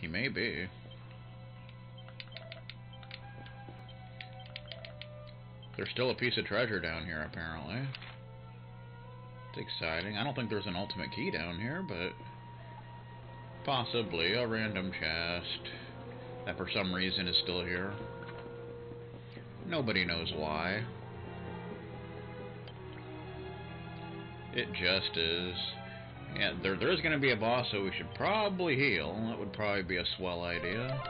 He may be. There's still a piece of treasure down here, apparently. It's exciting. I don't think there's an ultimate key down here, but... Possibly a random chest that for some reason is still here. Nobody knows why. It just is. Yeah, there, there is going to be a boss, so we should probably heal. That would probably be a swell idea.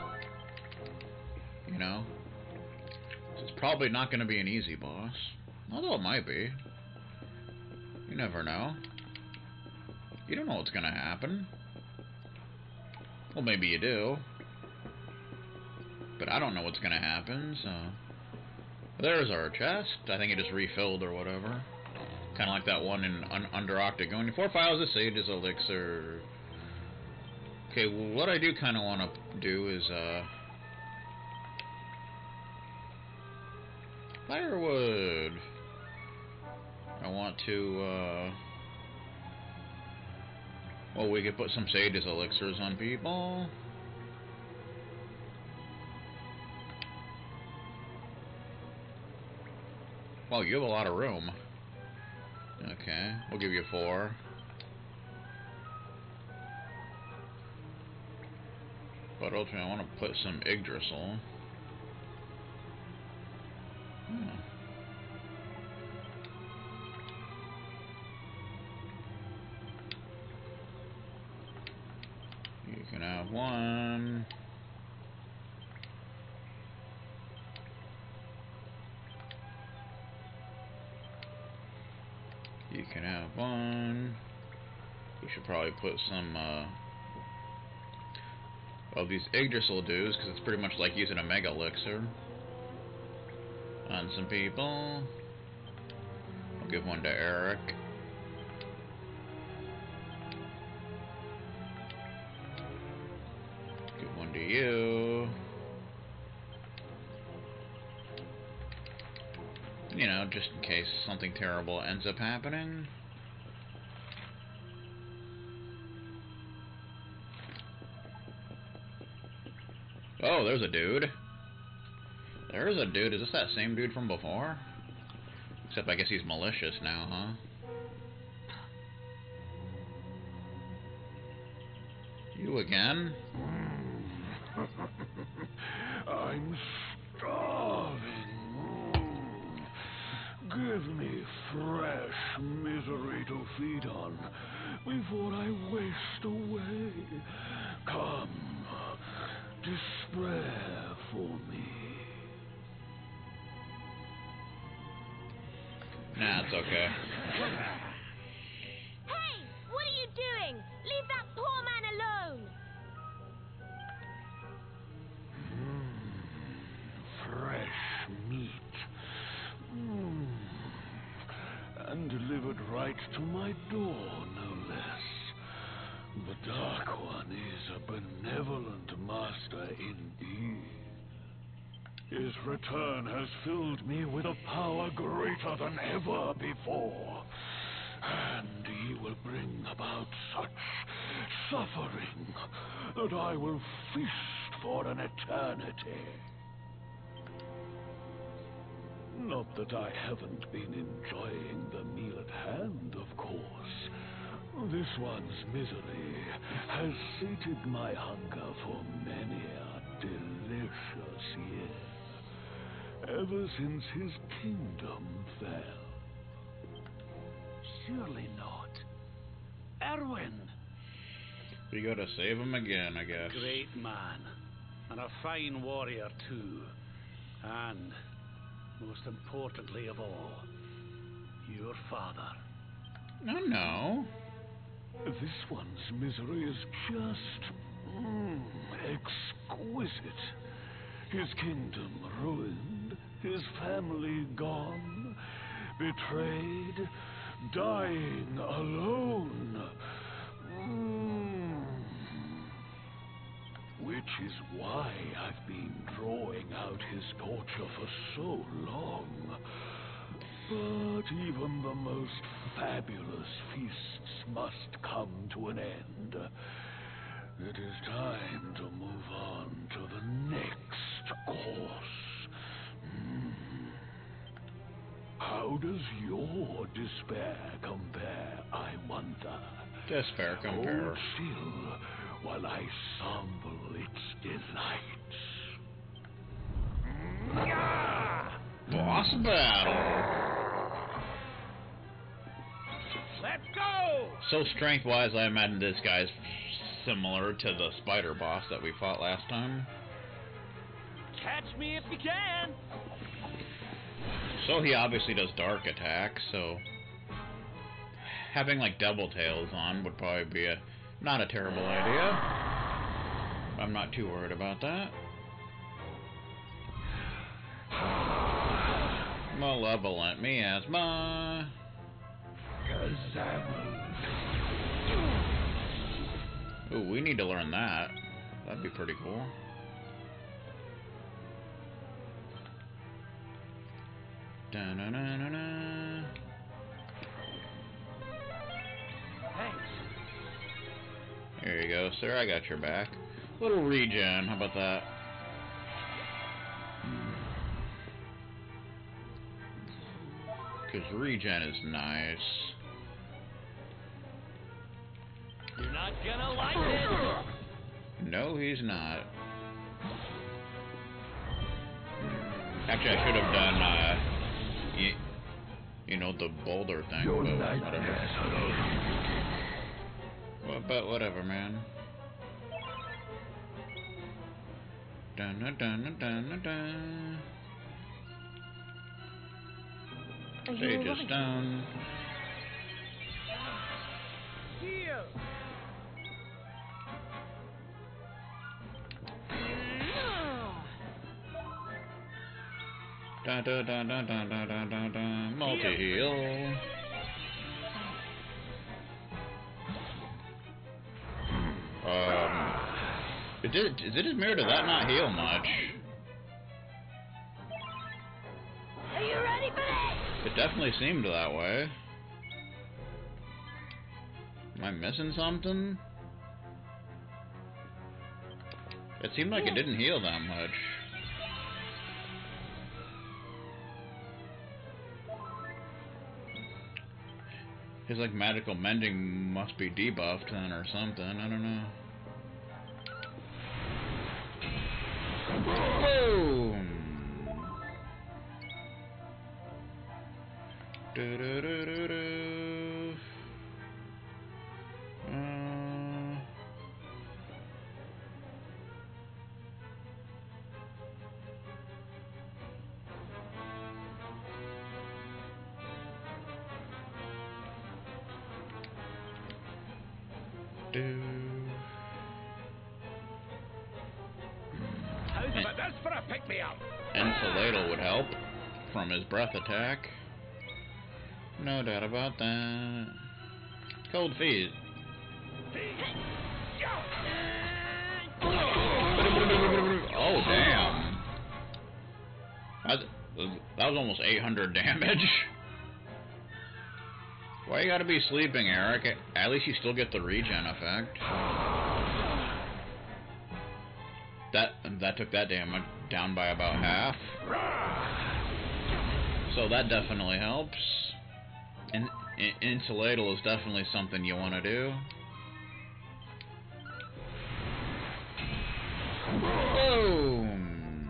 You know? It's probably not going to be an easy boss. Although it might be. You never know. You don't know what's going to happen. Well, maybe you do. But I don't know what's going to happen, so... There's our chest. I think it just refilled or whatever. Kind of like that one in un Under Octagon. Four files of Sage's Elixir. Okay, well, what I do kind of want to do is, uh... Firewood. I want to, uh... Well, we could put some Sage's Elixirs on people. Well, you have a lot of room. Okay, we'll give you a four. But ultimately, I want to put some Yggdrasil. Hmm. You can have one. Put some uh, of these Yggdrasil dews, because it's pretty much like using a Mega Elixir on some people. I'll give one to Erik. Give one to you. you know, just in case something terrible ends up happening. Oh, there's a dude. There's a dude. Is this that same dude from before? Except I guess he's malicious now, huh? You again? I'm starving. Give me fresh misery to feed on before I waste away. Come, despair for me. Nah, it's okay. Hey, what are you doing? Leave that poor man alone. Mm, fresh meat. Mm, and delivered right to my door, no less. The Dark One is a benevolent master indeed. His return has filled me with a power greater than ever before. And he will bring about such suffering that I will feast for an eternity. Not that I haven't been enjoying the meal at hand, of course. This one's misery has sated my hunger for many a delicious year, ever since his kingdom fell. Surely not. Irwin! We gotta save him again, I guess. Great man. And a fine warrior, too. And, most importantly of all, your father. Oh, no, no. This one's misery is just mm, exquisite. His kingdom ruined, his family gone, betrayed, dying alone. Mm. Which is why I've been drawing out his torture for so long. But even the most fabulous feasts must come to an end. it is time to move on to the next course. Hmm. How does your despair compare, I wonder? Despair compare. Hold still while I sample its delights. Boss battle. So strength-wise, I imagine this guy's similar to the spider boss that we fought last time. Catch me if you can. So he obviously does dark attacks, so having like double tails on would probably be a not a terrible idea. I'm not too worried about that. Malevolent miasma. Ooh, we need to learn that. That'd be pretty cool. Da-na-na-na-na. Thanks. There you go, sir. I got your back. Little regen. How about that? Hmm. Because regen is nice. Gonna like it. No, he's not. Actually, I should have done, uh, you, you know, the boulder thing, Your but whatever. are Well, but whatever, man. Dun dun dun dun dun dun. Sage is done. Heal. Dun dun dun dun dun dun dun dun dun. Multi heal. Um, it did. Did it mirror? Did that not heal much? Are you ready for this? It definitely seemed that way. Am I missing something? It seemed like it didn't heal that much. His like magical mending must be debuffed then or something. I don't know. Boom. Attack. No doubt about that. Cold feet. Oh damn! That, that was almost 800 damage. Why you gotta be sleeping, Erik? At least you still get the regen effect. That that took that damage down by about half. So that definitely helps. And Insulatle is definitely something you want to do. Boom!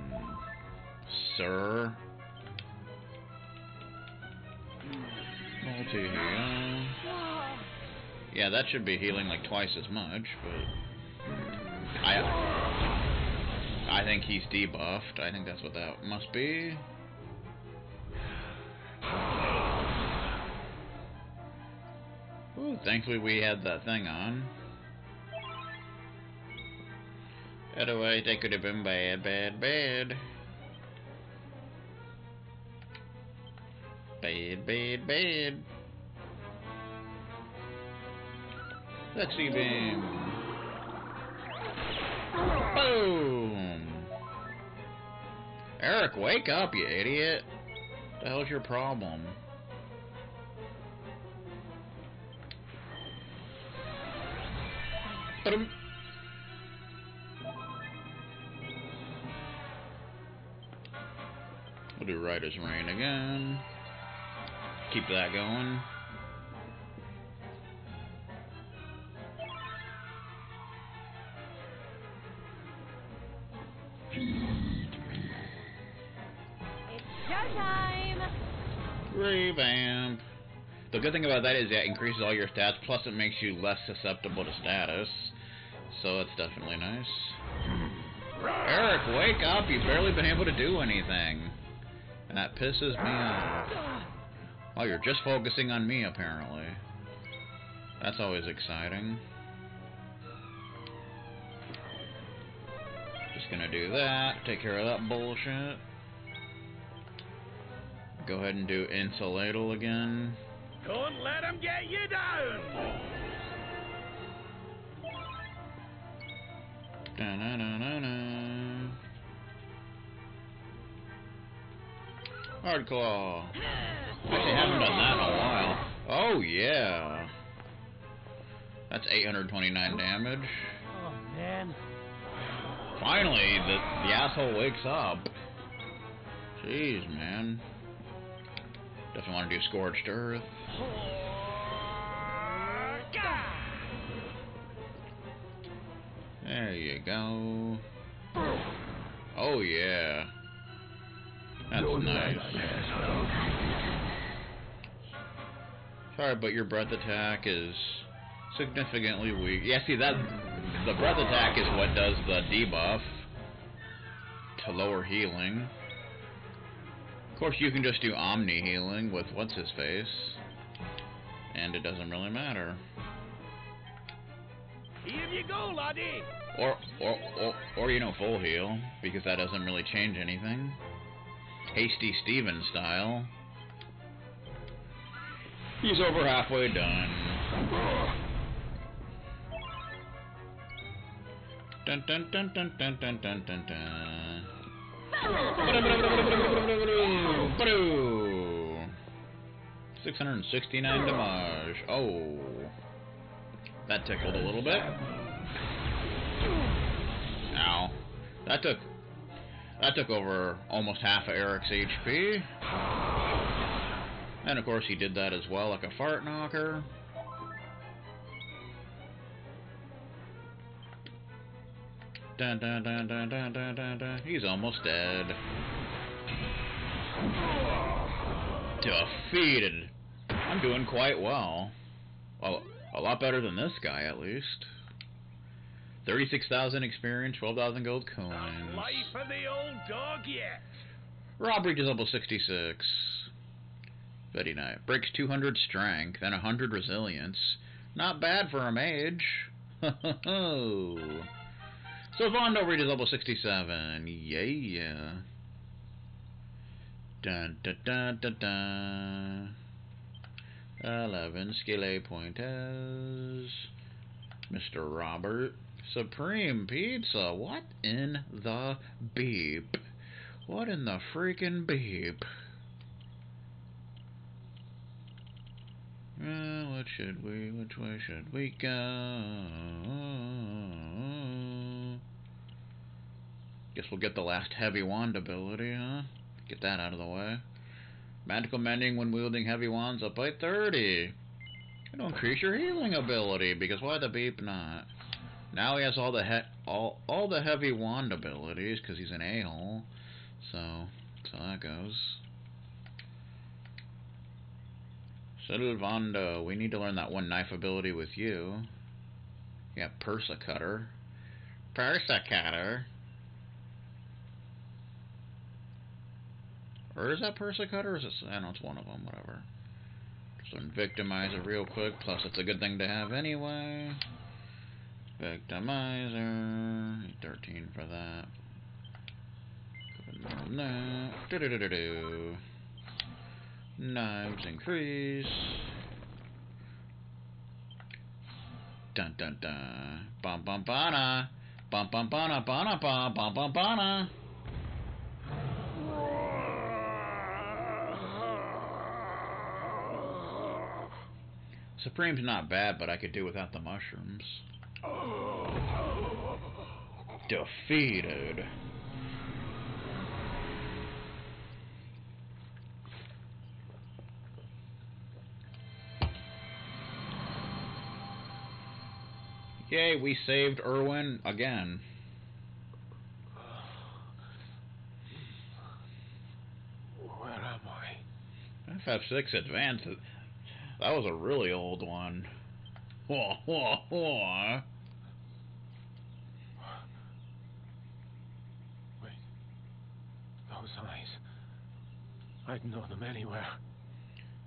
Sir. Multi heal. Yeah, that should be healing like twice as much, but I I think he's debuffed. I think that's what that must be. Thankfully we had that thing on. Otherwise, that could have been bad, bad, bad. Bad, bad, bad. Sexy beam. Boom. Erik, wake up, you idiot. What the hell's your problem? We'll do Rider's Rain again. Keep that going. Revamp. The good thing about that is that it increases all your stats, plus it makes you less susceptible to status. So that's definitely nice. Erik, wake up! You've barely been able to do anything. And that pisses me off. Oh, you're just focusing on me, apparently. That's always exciting. Just gonna do that, take care of that bullshit. Go ahead and do Insulatle again. Don't let him get you down! Da-na-na-na-na. Hardclaw. Actually, haven't done that in a while. Oh, yeah. That's 829 damage. Oh, man. Finally, the, the asshole wakes up. Jeez, man. Definitely want to do Scorched Earth. There you go. Oh, yeah. That's nice. Sorry, but your breath attack is significantly weak. Yeah, see, that the breath attack is what does the debuff to lower healing. Of course, you can just do Omni healing with what's his face, and it doesn't really matter. Here you go, laddie! Or, or, or, or you know, full heal, because that doesn't really change anything. Hasty Steven style. He's over halfway done. Dun dun dun dun dun dun dun dun dun. 669 damage. Oh. That tickled a little bit. Ow. That took that took over almost half of Erik's HP. And of course he did that as well like a fart knocker. Dun, dun, dun, dun, dun, dun, dun, dun. He's almost dead. Defeated. I'm doing quite well. Well, a lot better than this guy, at least. 36,000 experience, 12,000 gold coins. Not life of the old dog yet. Rab reaches level 66. Very nice. Breaks 200 strength and 100 resilience. Not bad for a mage. so Vondo reaches level 67. Yeah. Dun dun dun dun dun. 11 skill pointers. Mr. Robert. Supreme Pizza. What in the beep? What in the freaking beep? Well, what should we, which way should we go? Guess we'll get the last heavy wand ability, huh? Get that out of the way. Magical mending when wielding heavy wands up by 30. It'll increase your healing ability, because why the beep not? Now he has all the he all all the heavy wand abilities, because he's an a-hole. So, so that goes. Sylvando, we need to learn that one knife ability with you. Yeah, Persecutter. Persecutter. Or is that Persicutter or is it... I know it's one of them, whatever. Just learn it real quick, plus it's a good thing to have anyway. Victimizer. 13 for that. Do do do do do. Knives increase. Dun dun dun. Bum bum bana. Bum bum bana bana bum bum bum bana. Supreme's not bad, but I could do without the mushrooms. Defeated. Yay, we saved Irwin again. Where am I? FF6 Advance. That was a really old one. Whoa, whoa, whoa. Wait. Those eyes. I'd know them anywhere.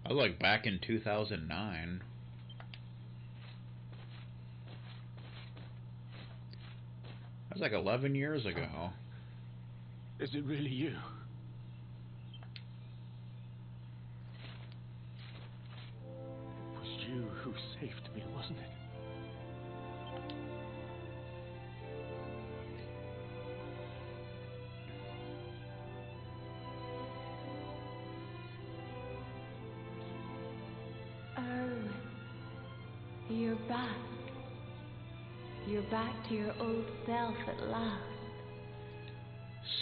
I was like back in 2009. That was like 11 years ago. Is it really you? Me, wasn't it? Irwin, you're back. You're back to your old self at last.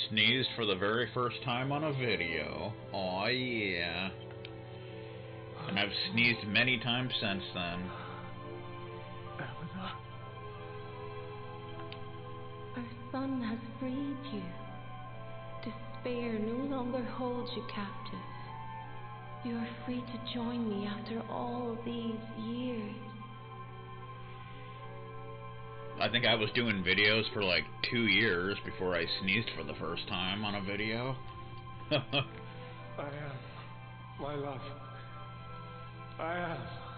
Sneezed for the very first time on a video. Aw, yeah. And I've sneezed many times since then. Longer holds you captive. You are free to join me after all these years. I think I was doing videos for like two years before I sneezed for the first time on a video. I am. My love. I am.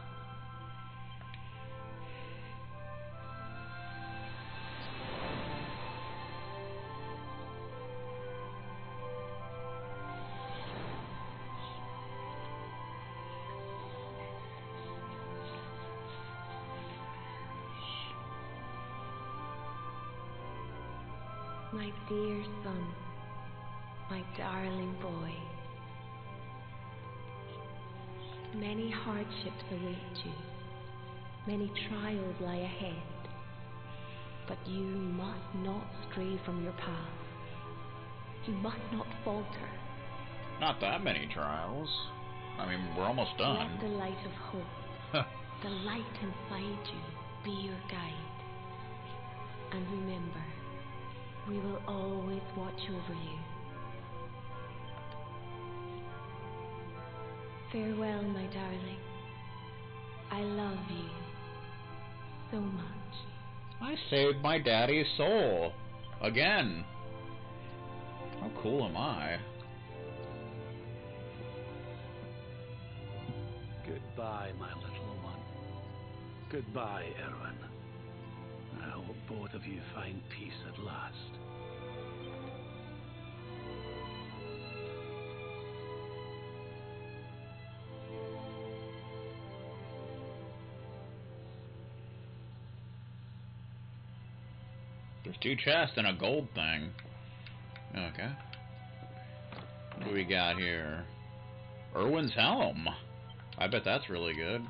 Dear son, my darling boy. Many hardships await you, many trials lie ahead, but you must not stray from your path. You must not falter. Not that many trials. I mean, we're almost done. Let the light of hope, the light inside you, be your guide. And remember, we will always watch over you. Farewell, my darling. I love you so much. I saved my daddy's soul. Again. How cool am I? Goodbye, my little one. Goodbye, Irwin. Hope both of you find peace at last. There's two chests and a gold thing. Okay. What do we got here? Irwin's helm. I bet that's really good.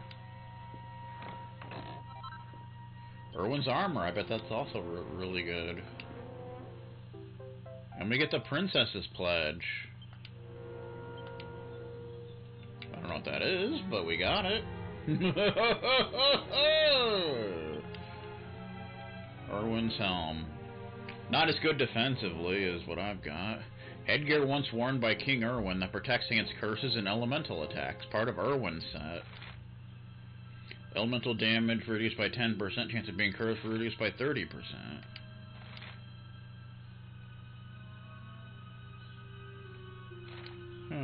Irwin's armor. I bet that's also re really good. And we get the princess's pledge. I don't know what that is, but we got it. Irwin's helm. Not as good defensively as what I've got. Headgear once worn by King Irwin that protects against curses and elemental attacks. Part of Irwin's set. Elemental damage reduced by 10%. Chance of being cursed reduced by 30%. Hmm.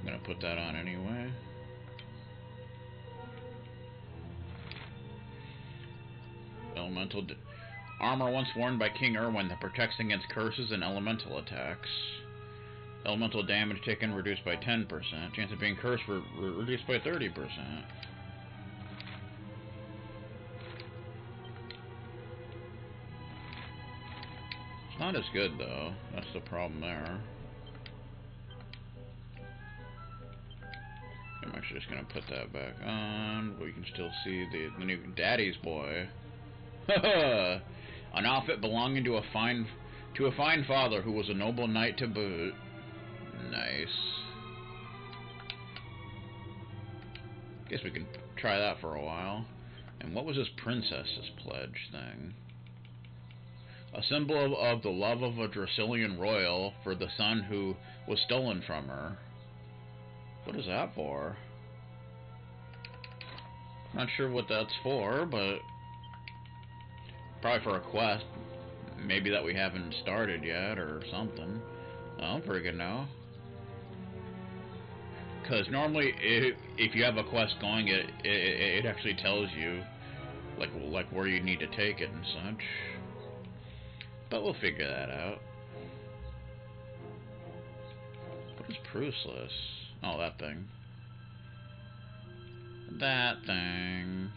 I'm gonna put that on anyway. Elemental armor once worn by King Irwin that protects against curses and elemental attacks. Elemental damage taken reduced by 10%. Chance of being cursed re re reduced by 30%. It's not as good though. That's the problem there. I'm actually just gonna put that back on. We can still see the the new Daddy's boy. An outfit belonging to a fine to a fine father who was a noble knight to boot. Nice. Guess we can try that for a while. And what was this princess's pledge thing? A symbol of, the love of a Dracilian royal for the son who was stolen from her. What is that for? Not sure what that's for, but probably for a quest. Maybe that we haven't started yet or something. I don't freaking know. Because normally, if, if you have a quest going, it, it it actually tells you like like where you need to take it and such. But we'll figure that out. What is Pruseless? Oh, that thing. That thing.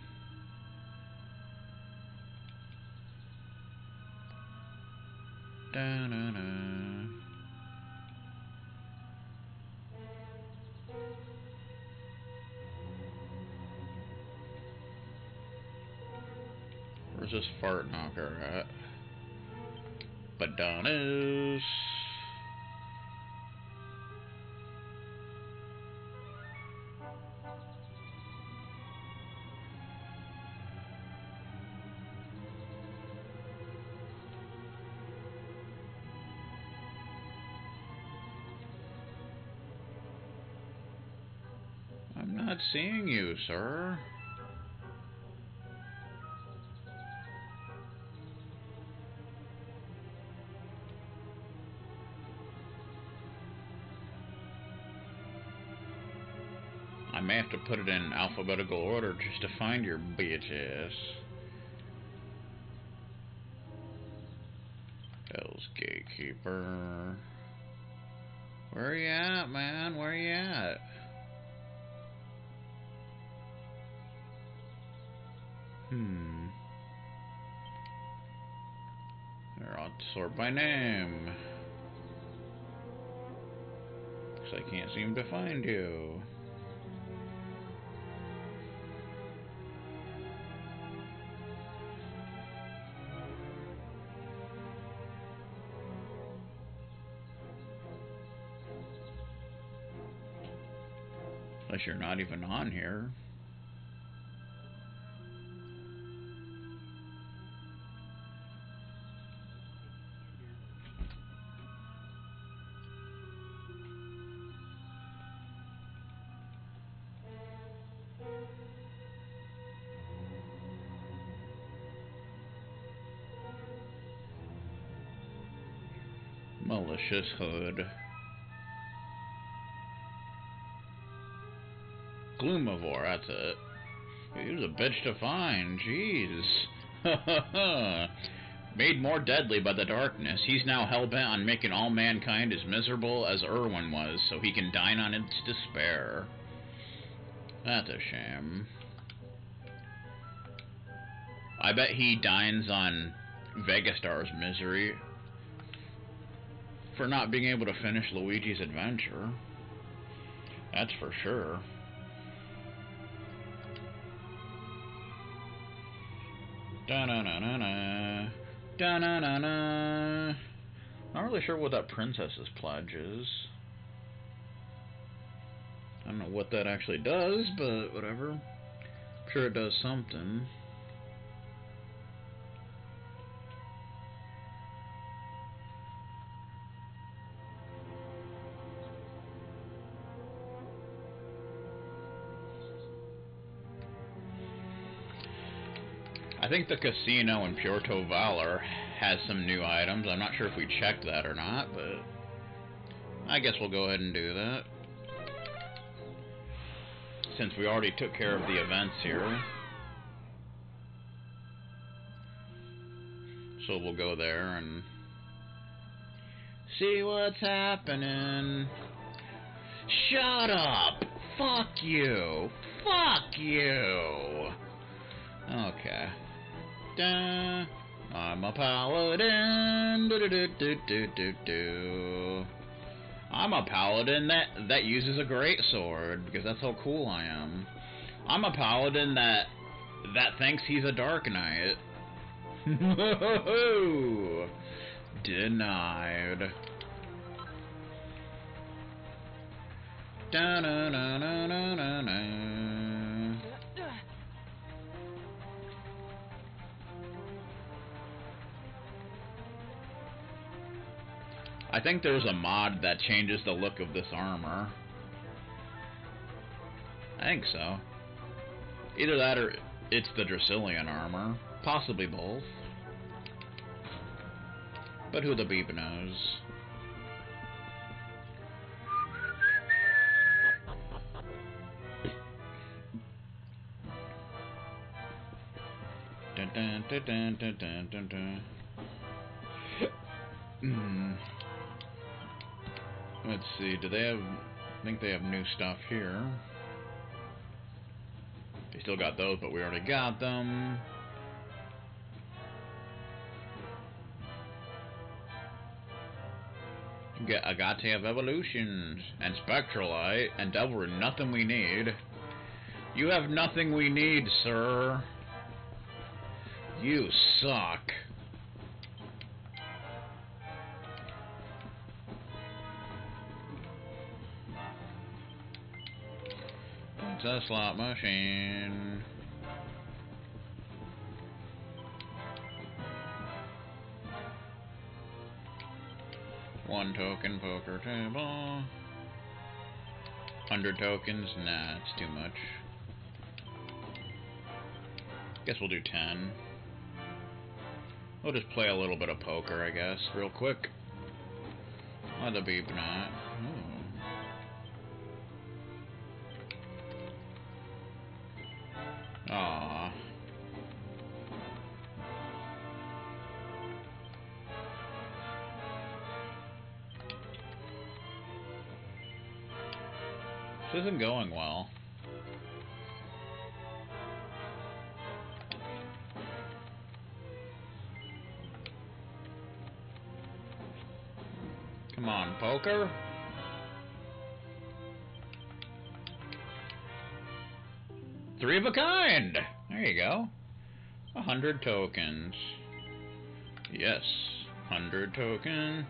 Da. Where's this fart knocker at? Bananas. I'm not seeing you, sir. May have to put it in alphabetical order just to find your bitches. Hell's Gatekeeper. Where are you at, man? Where are you at? Hmm. They're all sort by name. Because I can't seem to find you. Unless you're not even on here. Malicious hood. Gloomivore, that's it. He was a bitch to find, jeez. Made more deadly by the darkness, he's now hell-bent on making all mankind as miserable as Irwin was, so he can dine on its despair. That's a shame. I bet he dines on Vegastar's misery for not being able to finish Luigi's adventure. That's for sure. Da na na na na. Da na na na. Not really sure what that princess's pledge is. I don't know what that actually does, but whatever. I'm sure it does something. I think the casino in Puerto Valor has some new items. I'm not sure if we checked that or not, but I guess we'll go ahead and do that. Since we already took care of the events here. So we'll go there and see what's happening. Shut up! Fuck you! Fuck you! Okay. Da. I'm a paladin. Do, do, do, do, do, do. I'm a paladin that that uses a great sword because that's how cool I am. I'm a paladin that that thinks he's a dark knight. Denied. Da na na na na na na. I think there's a mod that changes the look of this armor. I think so. Either that or it's the Dracilian armor. Possibly both. But who the beep knows? Dun, dun, dun, dun, dun, dun, dun, dun. Hmm. Let's see, do they have... I think they have new stuff here. They still got those, but we already got them. Get Agate of Evolutions and Spectralite and Devil nothing we need. You have nothing we need, sir. You suck. It's a slot machine. One token poker table. Hundred tokens? Nah, it's too much. Guess we'll do ten. We'll just play a little bit of poker, I guess, real quick. Why the beep not? Aww. This isn't going well. Come on, poker. Three of a kind. There you go. A hundred tokens. Yes, hundred token.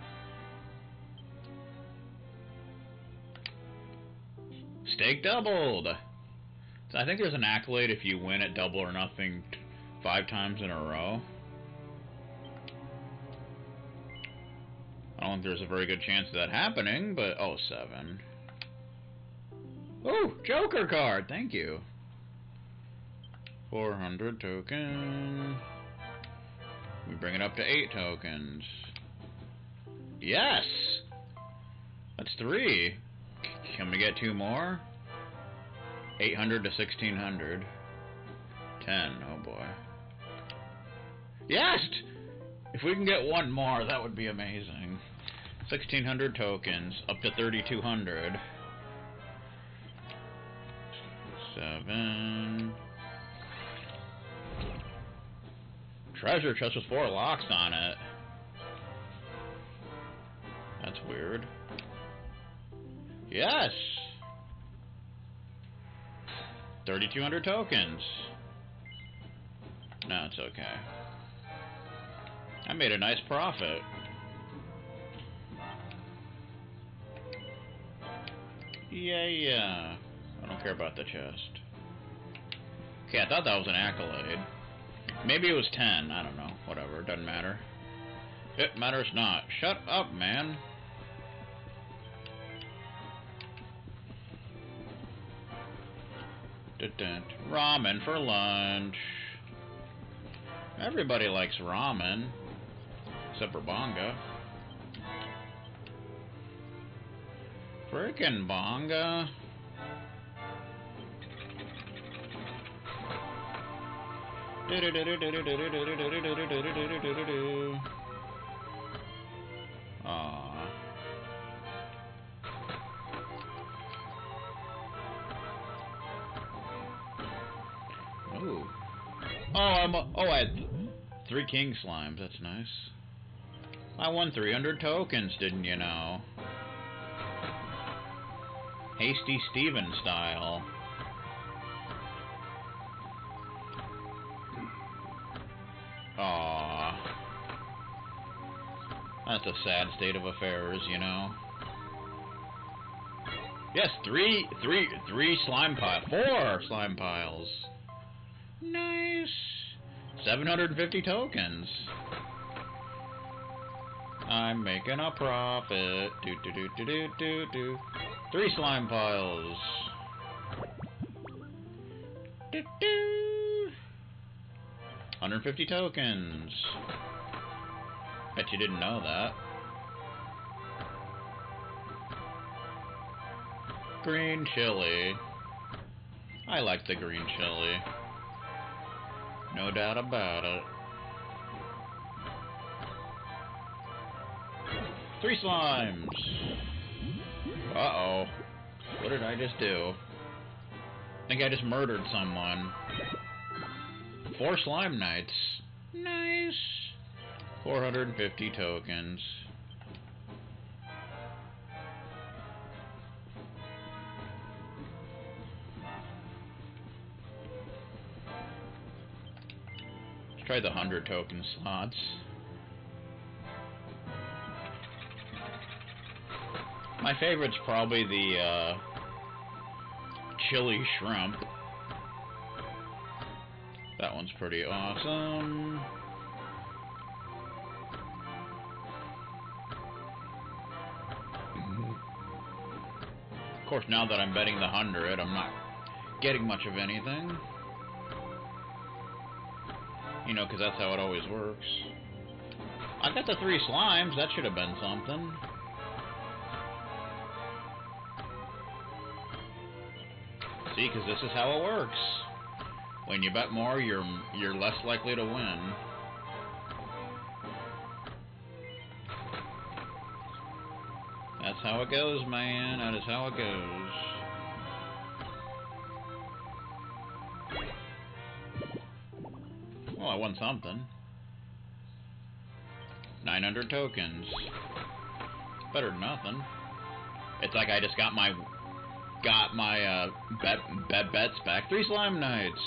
Stake doubled. So I think there's an accolade if you win at double or nothing five times in a row. I don't think there's a very good chance of that happening, but oh, seven. Oh, Joker card. Thank you. 400 token. We bring it up to 8 tokens. Yes! That's 3. C can we get two more? 800 to 1600. 10. Oh boy. Yes! If we can get one more, that would be amazing. 1600 tokens, up to 3200. 7. Treasure chest with four locks on it. That's weird. Yes! 3,200 tokens. No, it's okay. I made a nice profit. Yeah, yeah. I don't care about the chest. Okay, I thought that was an accolade. Maybe it was 10. I don't know. Whatever. Doesn't matter. It matters not. Shut up, man. Ramen for lunch. Everybody likes ramen. Except for Bonga. Frickin' Bonga. Ooh. Oh, I'm. A, oh, I had three king slimes. That's nice. I won 300 tokens, didn't you know? Hasty Steven style. That's a sad state of affairs, you know. Yes, three, three, three slime piles, four slime piles. Nice. 750 tokens. I'm making a profit. Do do do do do do do. Three slime piles. Do do. 150 tokens. Bet you didn't know that. Green chili. I like the green chili. No doubt about it. Three slimes! Uh-oh. What did I just do? I think I just murdered someone. Four slime knights. Nice. 450 tokens. Let's try the 100 token slots. My favorite's probably the uh, chili shrimp. That one's pretty awesome. Course, now that I'm betting the 100, I'm not getting much of anything. You know, because that's how it always works. I got the three slimes. That should have been something. See, because this is how it works. When you bet more, you're you're less likely to win. That's how it goes, man. That is how it goes. Well, I won something. 900 tokens. Better than nothing. It's like I just got my got my uh, bet, bet bets back. Three slime knights.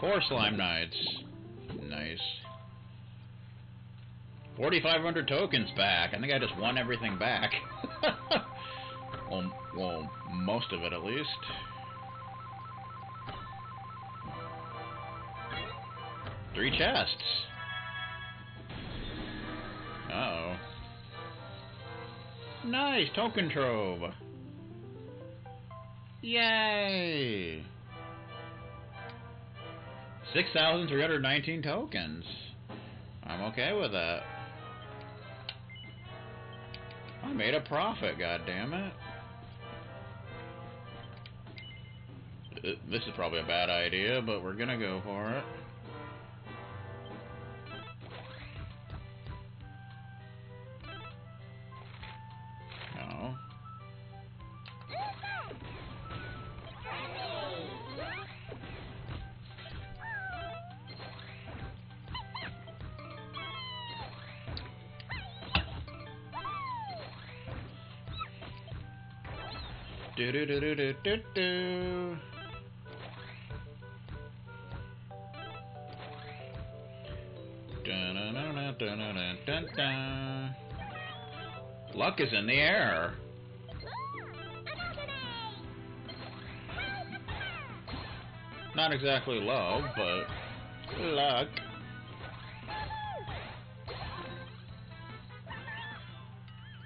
Four slime knights. 4,500 tokens back. I think I just won everything back. well, well, most of it at least. Three chests. Uh oh Nice, token trove. Yay! 6,319 tokens. I'm okay with that. I made a profit, God damn it! Uh, this is probably a bad idea, but we're gonna go for it. Do do do do do do do. Luck is in the air. Not exactly love, but luck.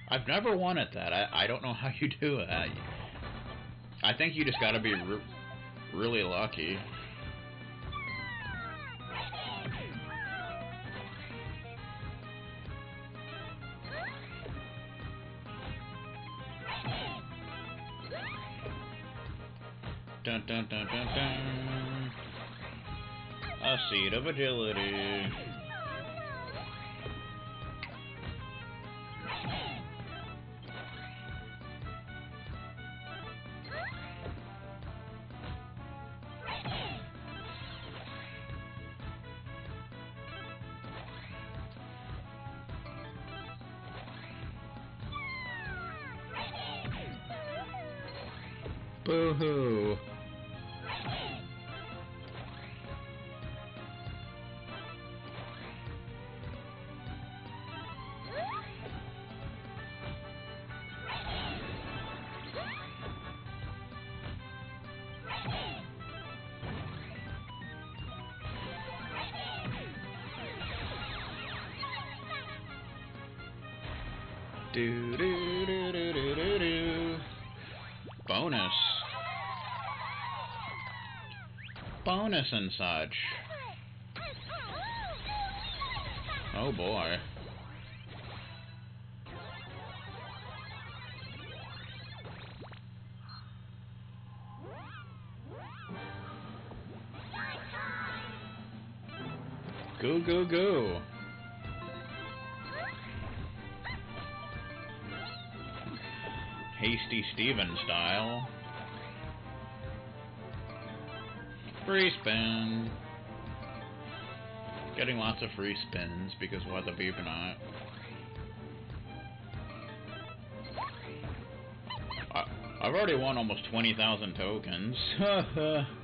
I've never at that. I, I don't know how you do it. I think you just gotta be re really lucky. Dun dun dun dun dun. A seed of agility. Do do do do do do do. Bonus. Bonus and such. Oh boy. Go, go, go. Steven style. Free spin. Getting lots of free spins because why the beep not? I, I've already won almost 20,000 tokens.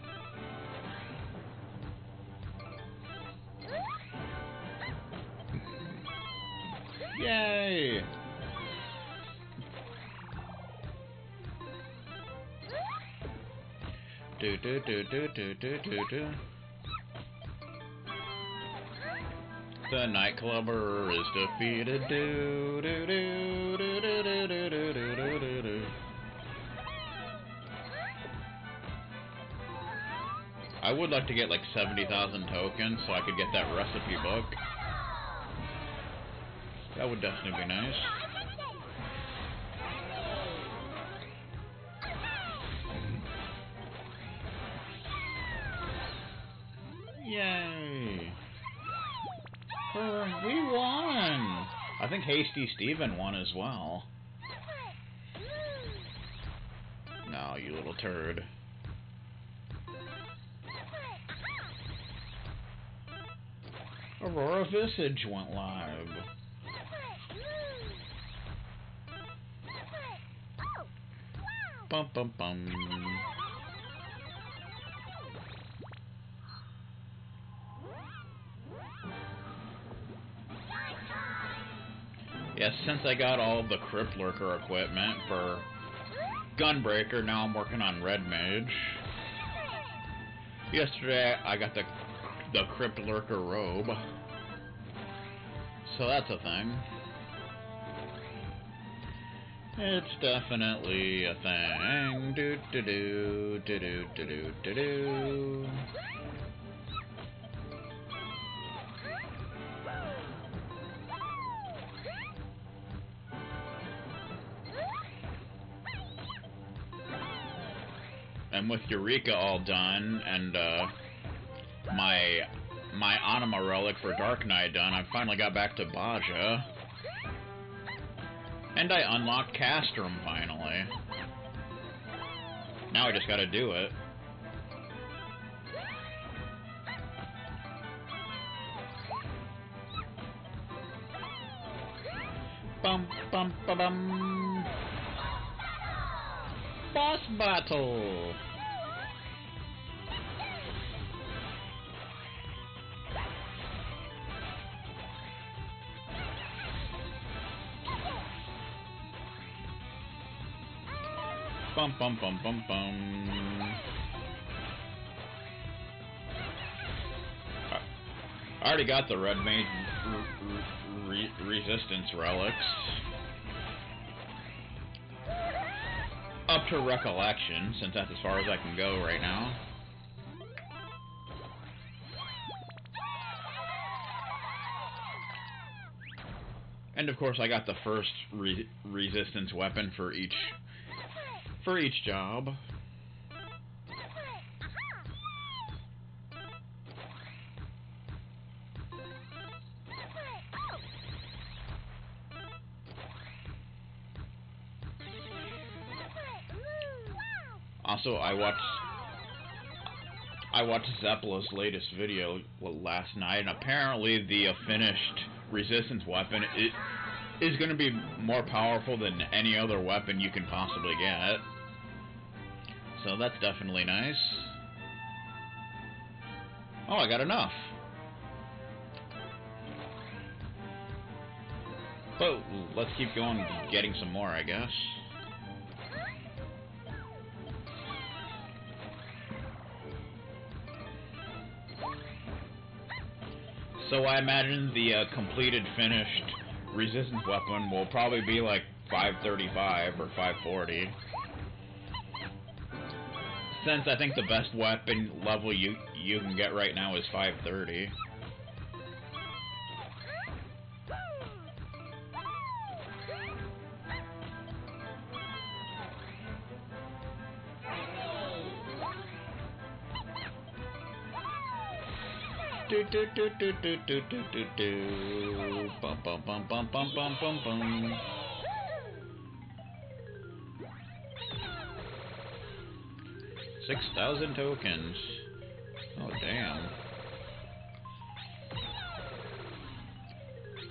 Do do do do do do do do. The nightclubber is defeated. Do do do do do do do do do do do. I would like to get like 70,000 tokens so I could get that recipe book. That would definitely be nice. Hasty Steven won as well. No, you little turd. Aurora Visage went live. Bum bum bum. Since I got all the Crypt Lurker equipment for Gunbreaker, now I'm working on Red Mage. Yesterday I got the the Crypt Lurker robe. So that's a thing. It's definitely a thing. Do do do do do do do do And with Eureka all done and uh, my my Anima relic for Dark Knight done, I finally got back to Bozja. And I unlocked Castrum finally. Now I just gotta do it. Bum bum ba bum. Boss battle. Bum bum bum bum bum. I already got the red mage re resistance relics. Up to recollection, since that's as far as I can go right now. And of course, I got the first re resistance weapon for each for each job. Also, I watched I watched Zepla's latest video last night, and apparently the uh, finished resistance weapon is going to be more powerful than any other weapon you can possibly get. So that's definitely nice. Oh, I got enough. But let's keep going, getting some more, I guess. So I imagine the uh, completed, finished resistance weapon will probably be like 535 or 540. Since I think the best weapon level you you can get right now is 530. do do do do do do do do do Six thousand tokens. Oh damn.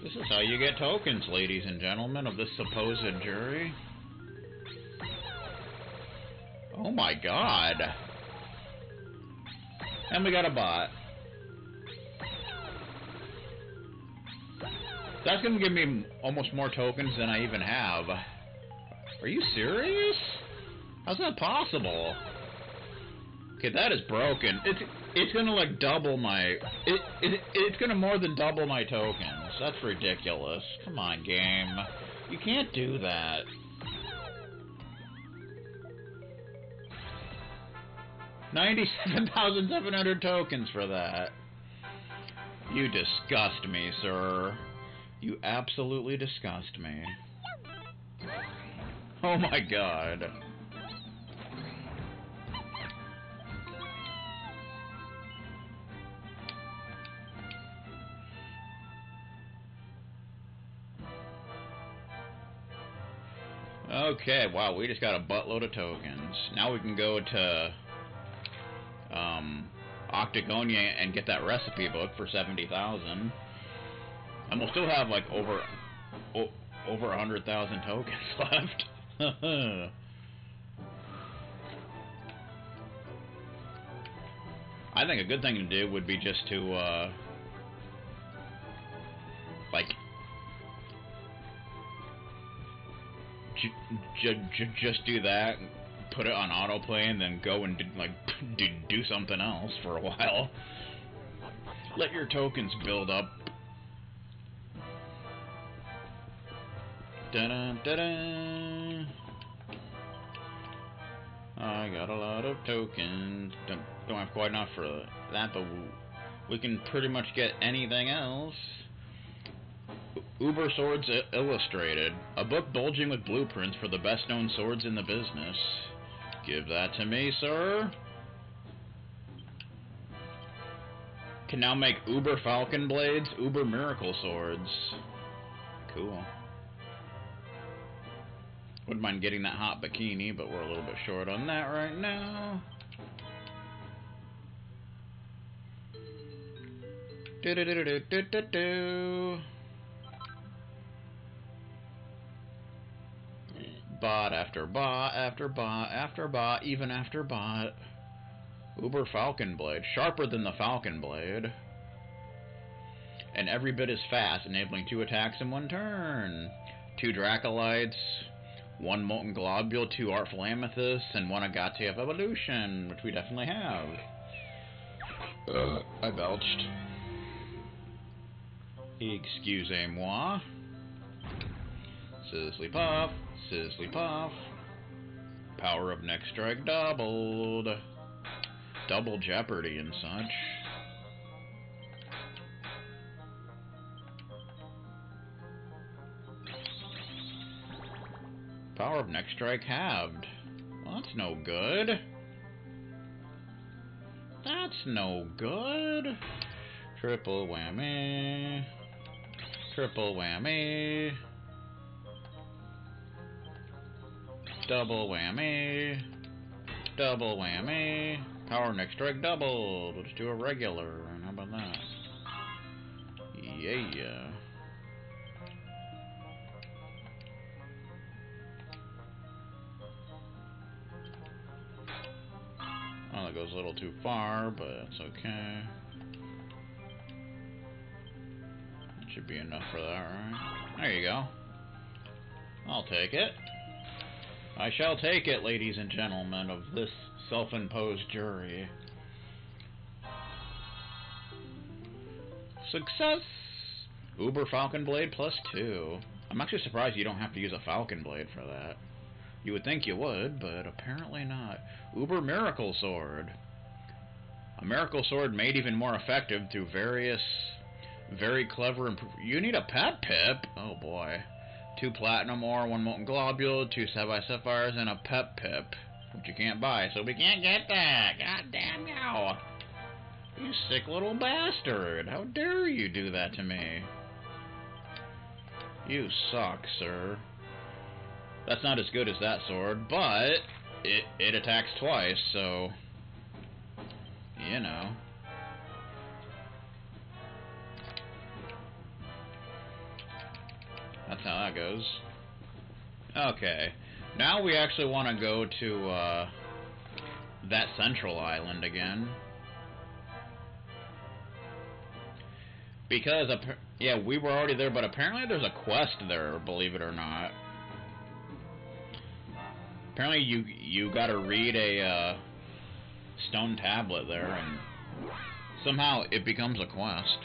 This is how you get tokens, ladies and gentlemen, of this supposed jury. Oh my god. And we got a bot. That's gonna give me almost more tokens than I even have. Are you serious? How's that possible? Okay, that is broken. It's it's gonna like double my it, it it's gonna more than double my tokens. That's ridiculous. Come on, game. You can't do that. Ninety-seven thousand seven hundred tokens for that. You disgust me, sir. You absolutely disgust me. Oh my god. Okay, wow, we just got a buttload of tokens. Now we can go to um, Octagonia and get that recipe book for 70,000. And we'll still have like over o over a hundred thousand tokens left. I think a good thing to do would be just to uh, just do that, put it on autoplay, and then go and do, like do something else for a while. Let your tokens build up Da -da, da -da. I got a lot of tokens. Don't, don't have quite enough for that, but we can pretty much get anything else. Uber Swords Illustrated, a book bulging with blueprints for the best known swords in the business. Give that to me, sir. Can now make Uber Falcon Blades, Uber Miracle Swords. Cool. Wouldn't mind getting that hot bikini, but we're a little bit short on that right now. Do do do do do do do. Bot after bot after bot after bot, even after bot. Uber Falcon Blade, sharper than the Falcon Blade. And every bit as fast, enabling two attacks in one turn. Two Dracolites, one Molten Globule, two Artful Amethyst, and one Agate of Evolution, which we definitely have. Uh, I belched. Excusez-moi. Sizzly Puff, Sizzly Puff. Power of Next Strike doubled. Double Jeopardy and such. Power of next strike halved. Well, that's no good. That's no good. Triple whammy. Triple whammy. Double whammy. Double whammy. Power next strike double. Let's do a regular. And How about that? Yeah. Well, that goes a little too far, but it's okay. It should be enough for that, right? There you go. I'll take it. I shall take it, ladies and gentlemen, of this self-imposed jury. Success! Uber Falcon Blade plus two. I'm actually surprised you don't have to use a Falcon Blade for that. You would think you would, but apparently not. Uber Miracle Sword. A Miracle Sword made even more effective through various, very clever You need a Pep Pip? Oh boy. Two Platinum Ore, one Molten Globule, two Sapphire Sapphires, and a Pep Pip. Which you can't buy, so we can't get that. God damn you. You sick little bastard. How dare you do that to me? You suck, sir. That's not as good as that sword, but it, it attacks twice, so... You know. That's how that goes. Okay. Now we actually want to go to, uh, that central island again. Because, yeah, we were already there, but apparently there's a quest there, believe it or not. Apparently you you gotta read a, uh, stone tablet there, and somehow it becomes a quest.